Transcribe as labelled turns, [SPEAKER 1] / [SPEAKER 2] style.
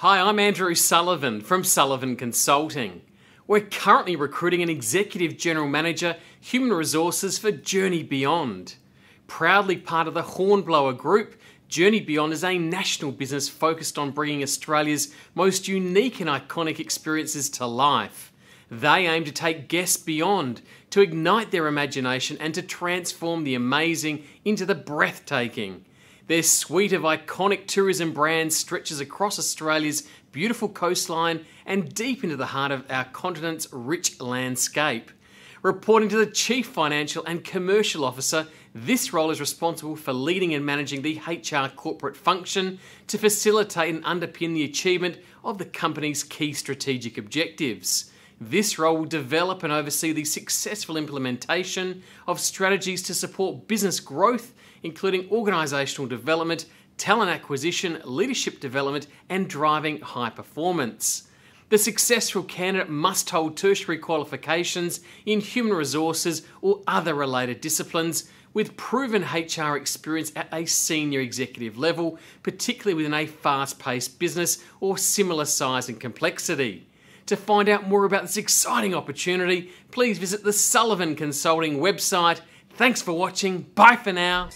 [SPEAKER 1] Hi, I'm Andrew Sullivan from Sullivan Consulting. We're currently recruiting an Executive General Manager, Human Resources for Journey Beyond. Proudly part of the Hornblower Group, Journey Beyond is a national business focused on bringing Australia's most unique and iconic experiences to life. They aim to take guests beyond, to ignite their imagination, and to transform the amazing into the breathtaking. Their suite of iconic tourism brands stretches across Australia's beautiful coastline and deep into the heart of our continent's rich landscape. Reporting to the Chief Financial and Commercial Officer, this role is responsible for leading and managing the HR corporate function to facilitate and underpin the achievement of the company's key strategic objectives. This role will develop and oversee the successful implementation of strategies to support business growth, including organisational development, talent acquisition, leadership development, and driving high performance. The successful candidate must hold tertiary qualifications in human resources or other related disciplines with proven HR experience at a senior executive level, particularly within a fast paced business or similar size and complexity. To find out more about this exciting opportunity, please visit the Sullivan Consulting website. Thanks for watching. Bye for now.